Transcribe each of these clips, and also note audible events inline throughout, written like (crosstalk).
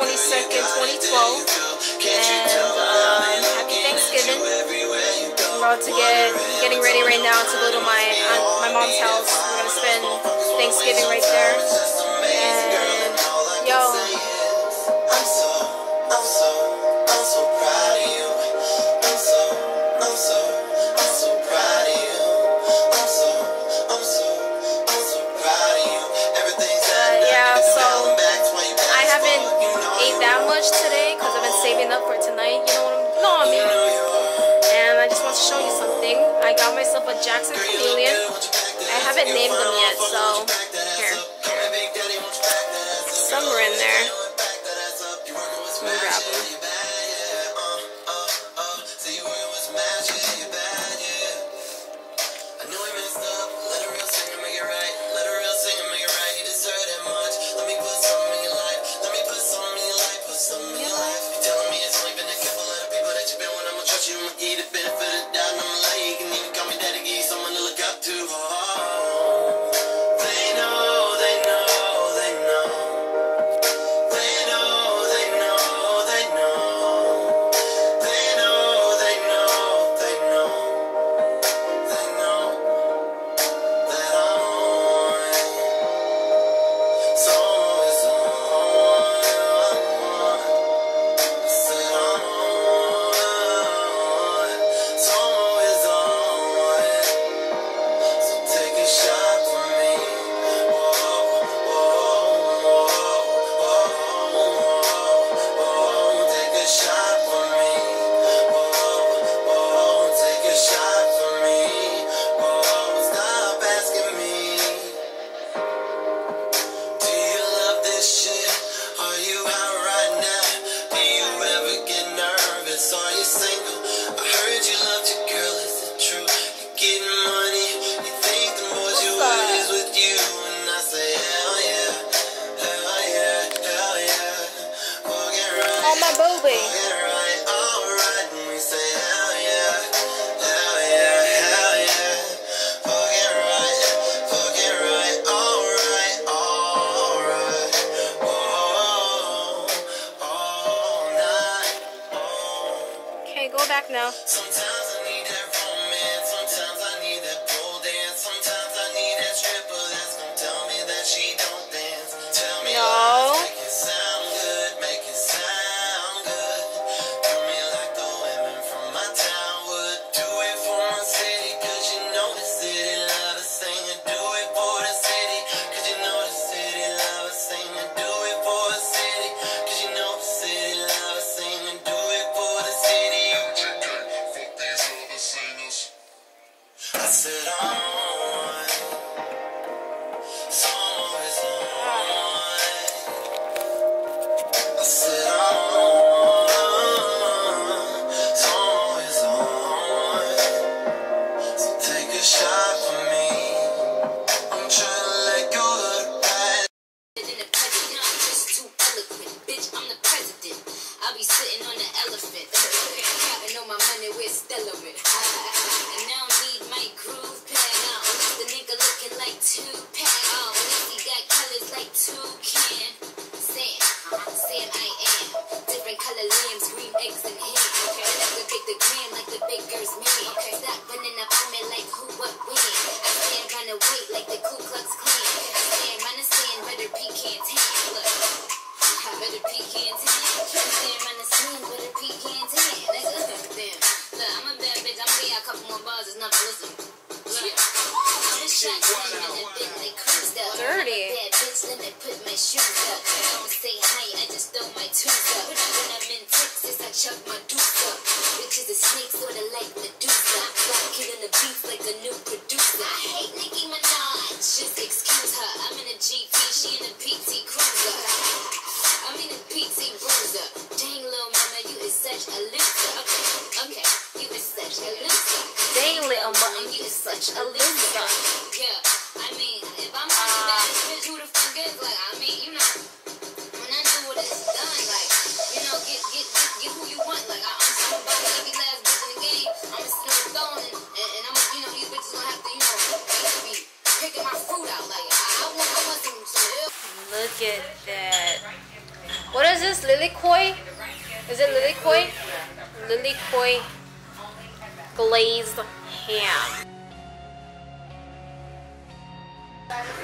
22nd, 2012. And um, happy Thanksgiving. We're about to get getting ready right now to go to my aunt, my mom's house. We're gonna spend Thanksgiving right there. And yo, I'm so I got myself a Jackson Chameleon. I haven't named them yet, so here.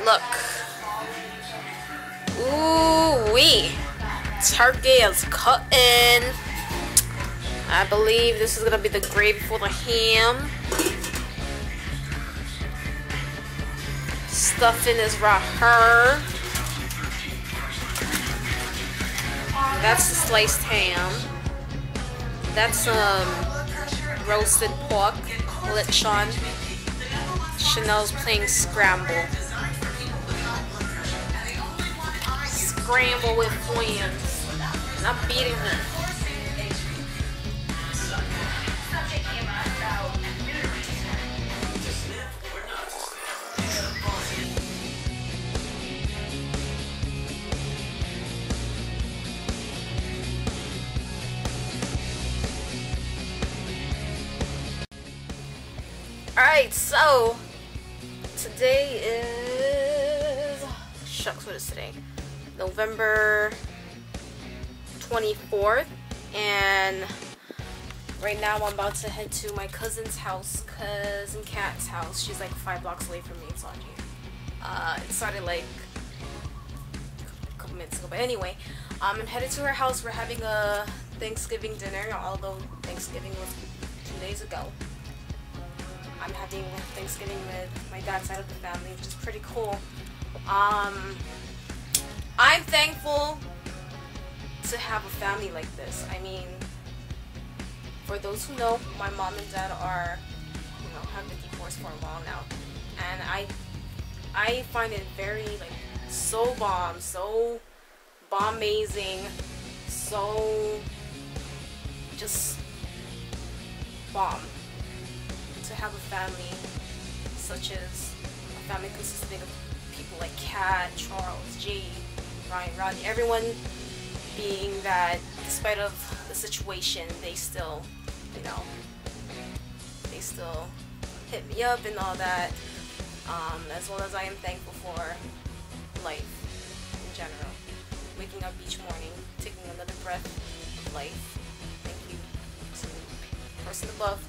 Look. Ooh wee. Turkey is cutting. I believe this is gonna be the gravy for the ham. Stuffing is right here. That's the sliced ham. That's some um, roasted pork, lechon. Chanelle's playing scramble. Scramble with friends. And I'm beating her. Alright, so today is shucks, what is today? November 24th and right now I'm about to head to my cousin's house, cousin Kat's house. She's like five blocks away from me in Sanji. Uh, it started like a couple minutes ago, but anyway, um, I'm headed to her house. We're having a Thanksgiving dinner, although Thanksgiving was two days ago. I'm having Thanksgiving with my dad's side of the family, which is pretty cool. Um, I'm thankful to have a family like this. I mean, for those who know, my mom and dad are, you know, have been divorced for a while now, and I, I find it very like so bomb, so bomb amazing, so just bomb to have a family such as a family consisting of people like Kat, Charles, Jay, Ryan, Rodney, everyone being that despite of the situation, they still, you know, they still hit me up and all that. Um, as well as I am thankful for life in general. Waking up each morning, taking another breath of life. Thank you to the person above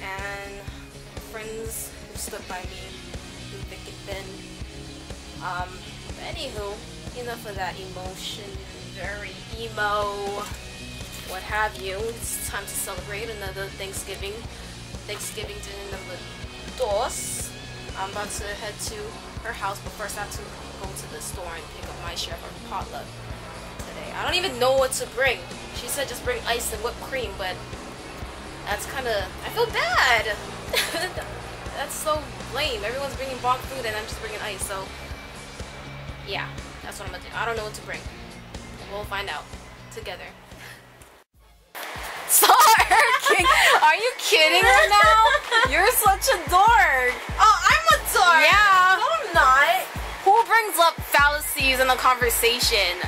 and friends who stood by me through thick and thin. Um, anywho, enough of that emotion, very emo, what have you. It's time to celebrate another Thanksgiving. Thanksgiving dinner number dos. I'm about to head to her house, but first I have to go to the store and pick up my share of potluck today. I don't even know what to bring. She said just bring ice and whipped cream, but that's kind of I feel bad. (laughs) that's so lame. Everyone's bringing bomb food and I'm just bringing ice. So yeah, that's what I'm gonna do. I don't know what to bring. We'll find out together. (laughs) Sorry, are you kidding right now? You're such a dork. Oh, I'm a dork. Yeah. No, I'm not. Who brings up fallacies in a conversation?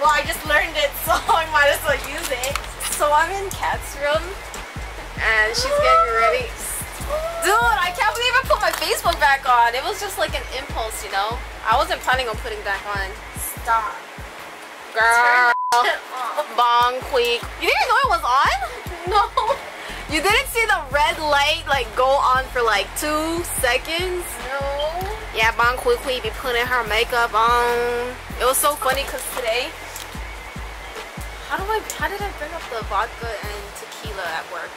Well, I just learned it, (laughs) so I might as well use it. So I'm in Kat's room and she's getting ready. Dude, I can't believe I put my Facebook back on. It was just like an impulse, you know? I wasn't planning on putting back on. Stop. Girl. Bong quick. You didn't know it was on? No. You didn't see the red light like go on for like two seconds? No. Yeah, Bon quickly be putting her makeup on. It was so funny because today, how do I, how did I bring up the vodka and tequila at work?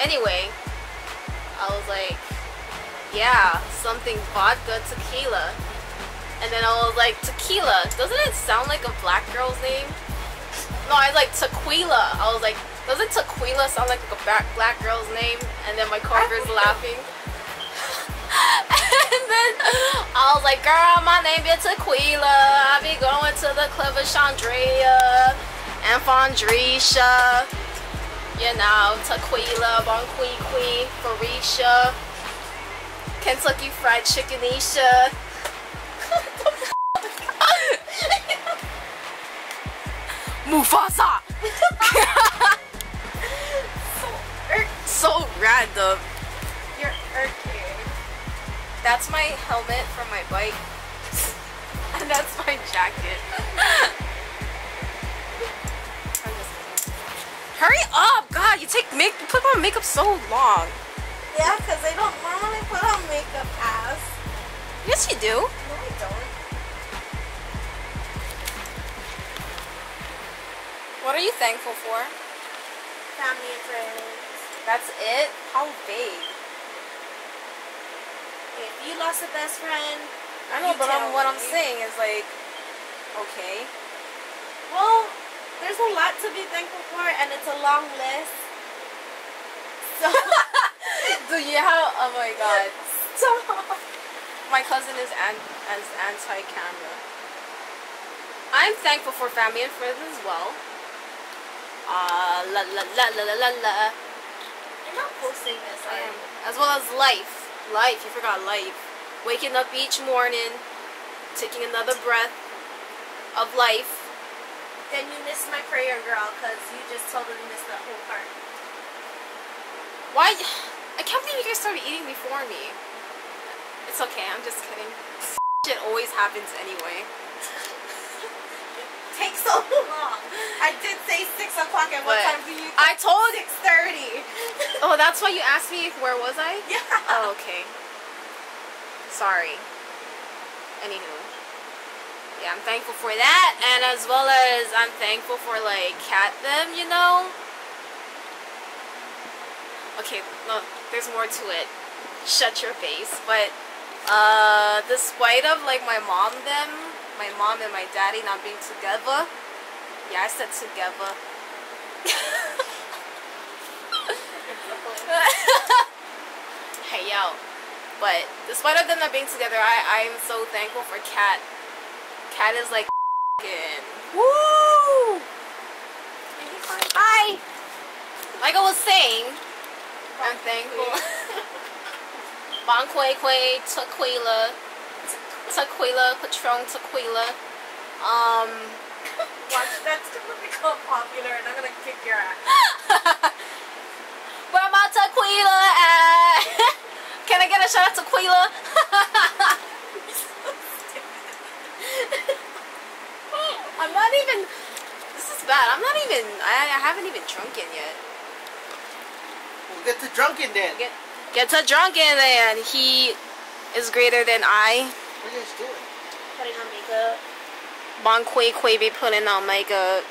Anyway, I was like, yeah, something vodka tequila. And then I was like, tequila, doesn't it sound like a black girl's name? No, I was like, tequila. I was like, doesn't tequila sound like a black, black girl's name? And then my coworker's laughing. (laughs) and then I was like, girl, my name is Tequila. I be going to the club of Chandria and Fondrisha. You know, Tequila, Bon Qui Qui, Farisha, Kentucky Fried Chickenisha. Mufasa! so random. You're irking. That's my helmet from my bike. (laughs) And That's my jacket. Hurry up, God! You take make you put on makeup so long. Yeah, because I don't normally put on makeup as. Yes, you do. No, I don't. What are you thankful for? Family and friends. That's it. How vague. If you lost a best friend, I know, but I'm, what I'm saying is like, okay. well, there's a lot to be thankful for, and it's a long list. So, (laughs) Do you have? Oh my God. stop. My cousin is an, as anti-camera. I'm thankful for family and friends as well. Uh, la la la la la la la. I'm not posting this. I am. As well as life. Life, you forgot life. Waking up each morning, taking another breath of life. Then you missed my prayer, girl, because you just totally missed that whole part. Why? I can't believe you guys started eating before me. It's okay, I'm just kidding. (laughs) Shit always happens anyway. (laughs) Takes so long. I did say six o'clock, and what time do you? I told six thirty. (laughs) Oh, that's why you asked me where was I? yeah. Oh, okay. Sorry. Anywho. Yeah, I'm thankful for that, and as well as I'm thankful for like Kat them, you know. Okay, no, there's more to it. Shut your face. But uh, despite of like my mom them, my mom and my daddy not being together. Yeah, I said together. (laughs) hey yo. But despite of them not being together, I I'm so thankful for Kat. Kat is like woo. Hi. Like I was saying, I'm thankful. Bon Qui Qui, Tequila, Tequila, Patron Tequila. Um, (laughs) Watch, that's gonna become popular, and I'm gonna kick your ass. (laughs) where my Tequila at? (laughs) Can I get a shot of Tequila? I'm not even. This is bad. I'm not even. I, I haven't even drunk drunken yet. We'll get to drunken then. Get get to drunken then. He is greater than I. What are you guys doing? Putting on makeup. Bon Qui Qui be putting on makeup.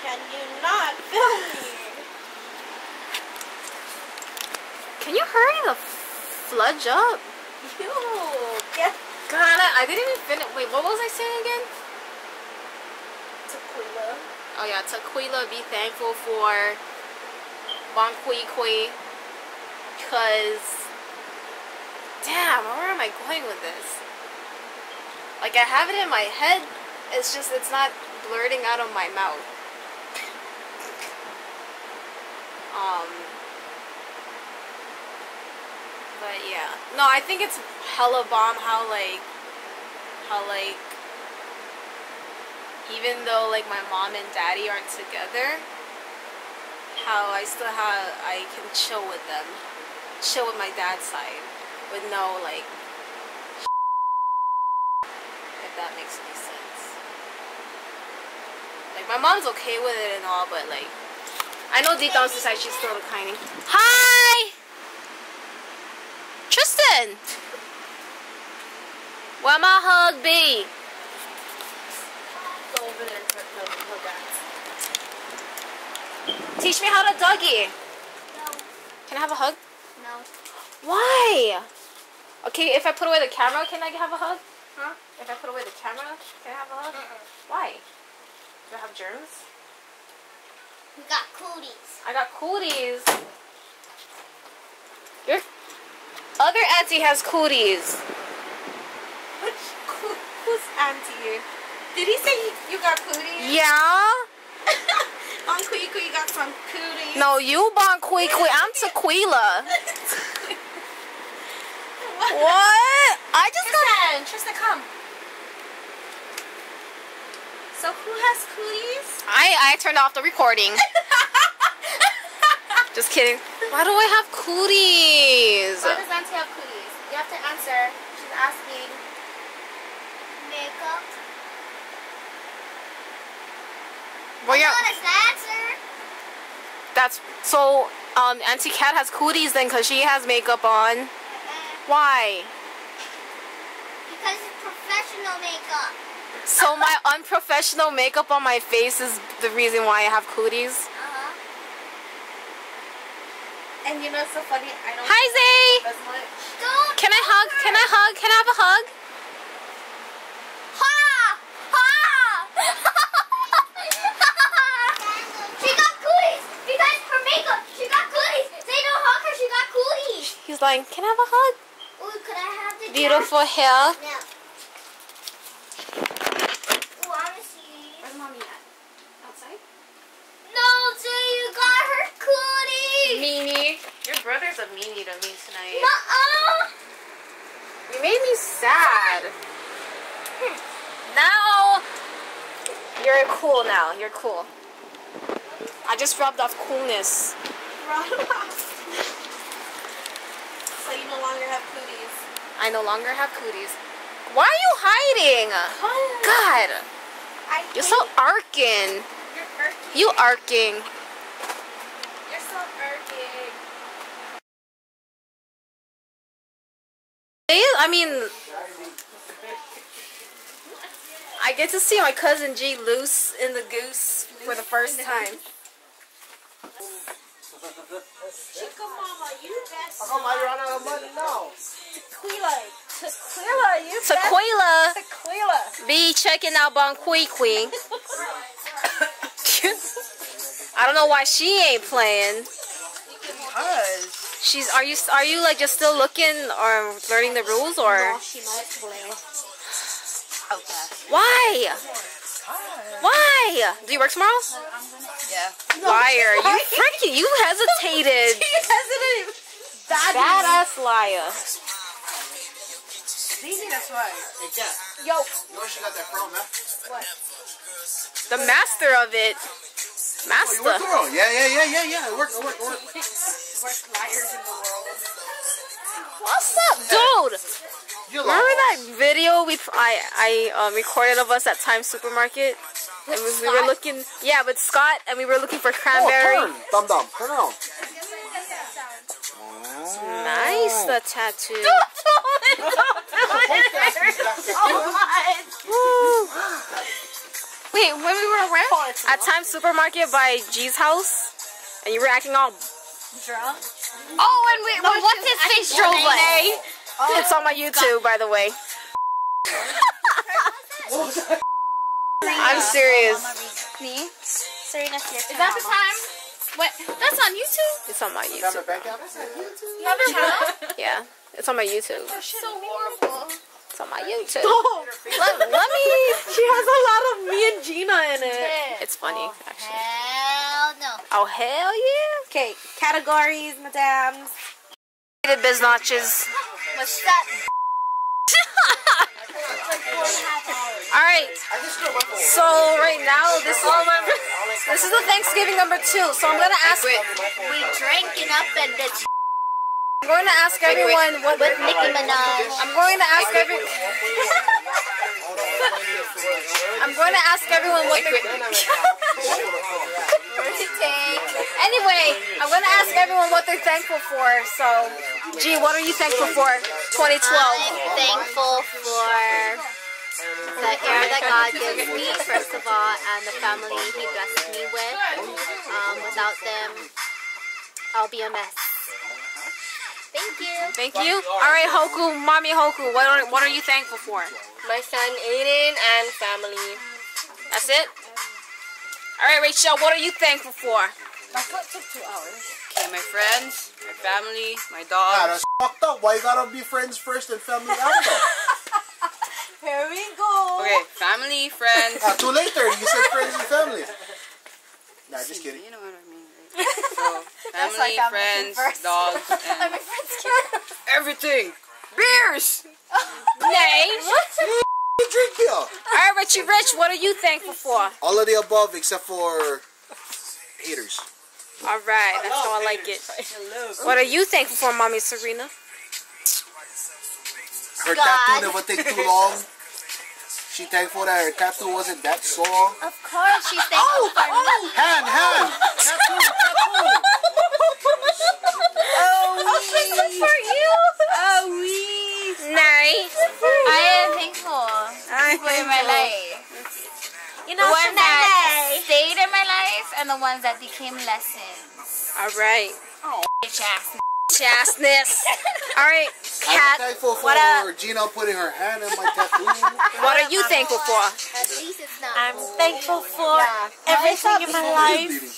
Can you not film me? Can you hurry the fludge up? You get God, I, I didn't even finish. Wait, what was I saying again? tequila. Oh yeah, Tequila, be thankful for Bon Qui Qui. Cause, damn, where am I going with this? Like I have it in my head, it's just, it's not blurting out of my mouth. um, but yeah. No, I think it's hella bomb how like, how like, even though like my mom and daddy aren't together, how I still have I can chill with them, chill with my dad's side, with no like, (laughs) if that makes any sense. Like my mom's okay with it and all, but like, I know deep down inside she's still kind. Hi, Tristan. Where my hug be? Go over there and put the the guys. Teach me how to Dougie. No, Can I have a hug? no. Why? Okay, if I put away the camera, can I have a hug? Huh? If I put away the camera, can I have a hug? Why? Do I have germs? We got cooties. I got cooties. Your other auntie has cooties. Which who, who's auntie? Did he say you, got cooties? Yeah? (laughs) On you got some cooties. No, you bon qui qui. (laughs) I'm Tequila. What? I just got. Tristan, Tristan, come. So who has cooties? I I turned off the recording. (laughs) Just kidding. Why do I have cooties? Why does Auntie have cooties? You have to answer. She's asking. Makeup. Well, yeah, Honest answer. that's so. Um, Auntie Kat has cooties then, cause she has makeup on. Uh, Why? because it's professional makeup. So my unprofessional makeup on my face is the reason why I have cooties. Uh-huh. And you know it's so funny? I don't Hi Zay. as much. Don't. Can I hug? Can I hug? Can I have a hug? Ha! Ha! she got cooties because her makeup. She got cooties. Say no hug her. She got cooties. He's like, can I have a hug? Ooh, could I have the Beautiful hair. No. Ooh, I wanna see. Where's mommy at? Outside. No, say you got her cooties. Meanie. Your brother's a meanie to me tonight. Nuh-uh. You made me sad. Now you're cool. Now you're cool. I just rubbed off coolness. So you no longer have cooties. I no longer have cooties. Why are you hiding? God, I you're so arcing. You're irking. You arcing. You're so irking. I mean, I get to see my cousin G loose in the goose for the first time. Chica mama, you best. How come I run out of money now? Tequila. Tequila, you best. Tequila Tequila. be checking out Bonqui Queen. I don't know why she ain't playing. Because. She's are you are you like just still looking or learning the rules or she might play. why? Why? Do you work tomorrow? Yeah. Liar. You freaking you hesitated. (laughs) hesitated. Badass liar. Maybe that's why. Hey, Kat. Yo. You know where she got that from, man? The master of it. Oh, you Master. work tomorrow? Yeah, yeah, yeah, yeah, yeah. I work, I work, I work. (laughs) Worst liars in the world. What's up, dude? You Remember that video we I I um, recorded of us at Times Supermarket? And we, we were looking, yeah, with Scott, and we were looking for cranberry. Oh, turn. Thumb down. Turn around. Nice, the tattoo. Woo. (laughs) Wait, when we were where? At Times Supermarket by G's house, and you were acting all. Drunk. Oh, and we, when what's his face drove like? Oh. It's on my YouTube, by the way. (laughs) I'm serious. Me? Serena's here. Is that the time? What? That's on YouTube? It's on my Got the YouTube. bank out? Another channel? Yeah, it's on my YouTube. Oh, so horrible. It's on my YouTube. Oh, Let, let me. she has a lot of me and Gina in it. It's funny, oh, actually. Hell no. Oh, hell yeah. Okay, categories, madams. Hated biz notches. What's that? (laughs) Alright, so right now, this is, this is the Thanksgiving number two. So I'm gonna ask, We drinking up and it's (laughs) I'm going to ask everyone what with Nicki Minaj. I'm going to ask every. I'm going to ask everyone what they're. (laughs) Anyway, I'm going to ask everyone what they're thankful for. So, G, what are you thankful for? 2012. I'm thankful for the air that God gives me, first of all, and the family He blessed me with. Um, without them, I'll be a mess. Thank you. Thank you. All right, Hoku, mommy Hoku, what are what are you thankful for? My son Aiden and family. That's it. All right, Raichelle, what are you thankful for? My foot took two hours. Okay, my friends, my family, my dog. that's fucked up. Why you gotta be friends first and family after? (laughs) Here we go. Okay, family, friends. ah, too later. You said friends and family. (laughs) Nah, just kidding. You know what I mean, right? (laughs) So, family, like friends, looking first. dogs, (laughs) and friends can everything. Beers! Nay. You drink here. All right, Richie Rich, what are you thankful for? All of the above except for haters. All right, that's how I like it. What are you thankful for, mommy Serena? Her God. tattoo never take too long. She thankful that her tattoo wasn't that sore. Of course, she's thankful oh, for me. Oh. Hand, hand, tattoo, tattoo. Oh, this is for you. Oh, we. Nay. I am thankful for my life. You The know, ones that Shanae. stayed in my life and the ones that became lessons. All right. Bitch ass. Chastness. (laughs) All right, I'm thankful for what up? Gina putting her hand in my tattoo. (laughs) What are you thankful for? At least it's not. I'm thankful for Yeah. everything in my life. Bleeding.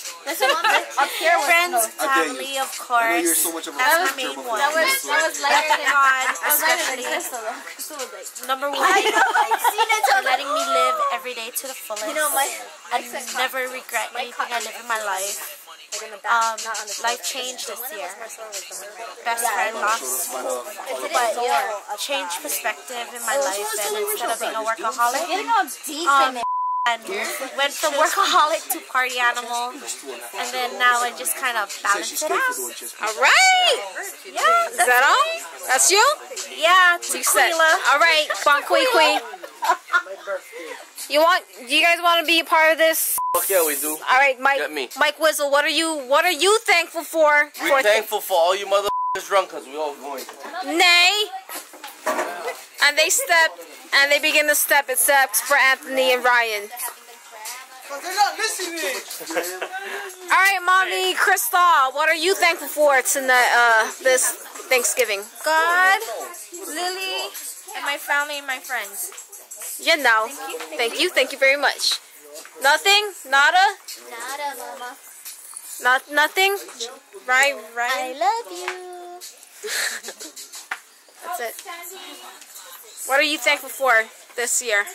up here was Friends, I dare family, you. of I know course. you're so much of a That's my sister, main one. That was that was lighter than God, that was lighter than especially Crystal though. Was like number one, I've seen it for letting me live every day to the fullest. You know my and never regret anything I live in my life. Um, life changed this year. Best friend lost, but changed perspective in my life, and instead of being a workaholic, getting all deep um, in and went from workaholic to party animal, and then now I just kind of balance it out. for doing just All right. Yeah, Is that all? That's you? yeah, You said. tequila. All right, Bonqui Qui. You want? Do you guys want to be a part of this? Fuck yeah, we do. All right, Mike. Get me. Mike Whistle, what are you? What are you thankful for? We for thankful for all you motherfuckers drunk because we all going. Nay. And they step, and they begin to step, except for Anthony and Ryan. They're not listening. All right, mommy, Crystal, what are you thankful for tonight? Uh, this Thanksgiving. God, Lily, and my family and my friends. You know. Thank you. Thank you very much. Nothing. Nada. Nada, mama. Not nothing. Right. right. I love you. (laughs) That's it. What are you thankful for this year?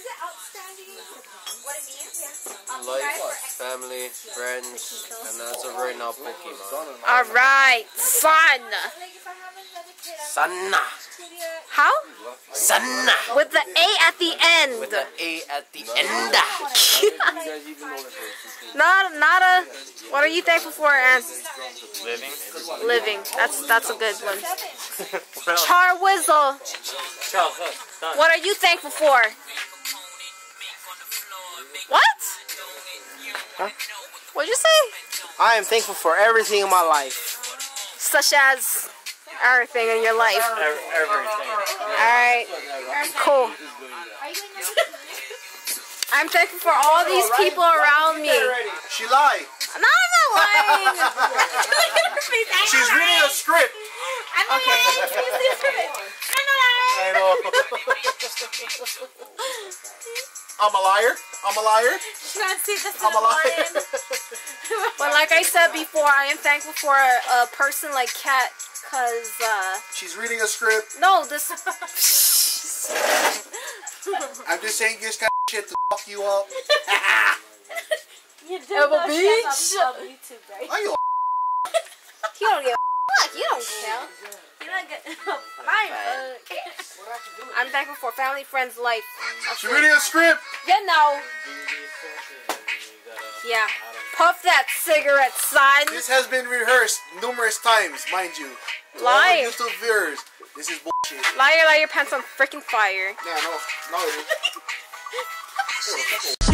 Life, family, friends, and as of right now, Pokemon. All right, fun. Sanna. How? Sanna. With the A at the end. With the A at the end. (laughs) Nada. Nada. What are you thankful for? And Living. living. That's that's a good one. (laughs) Char Whizzle. What are you thankful for? What? Huh? What'd you say? I am thankful for everything in my life. Such as everything in your life. everything. Alright. Cool. I'm thankful for all these people around me. She lied. No, I'm not (laughs) lying. She's reading a script. okay. I know. (laughs) I'm a liar. I'm a liar. I'm a liar. (laughs) But like I said before, I am thankful for a, a person like Kat, cause uh, She's reading a script. no, this. (laughs) (laughs) I'm just saying this kind of shit to fuck you up. You do Have a know beach? shit on YouTube, right? Are you? You don't give a fuck. You don't care. You don't get fine. I'm thankful for family, friends, life. It. reading a script. You know. Yeah. Puff that cigarette, son. This has been rehearsed numerous times, mind you. To all YouTube viewers, this is bullshit. Liar, liar, pants on freaking fire. Yeah, no, no, (laughs) it is.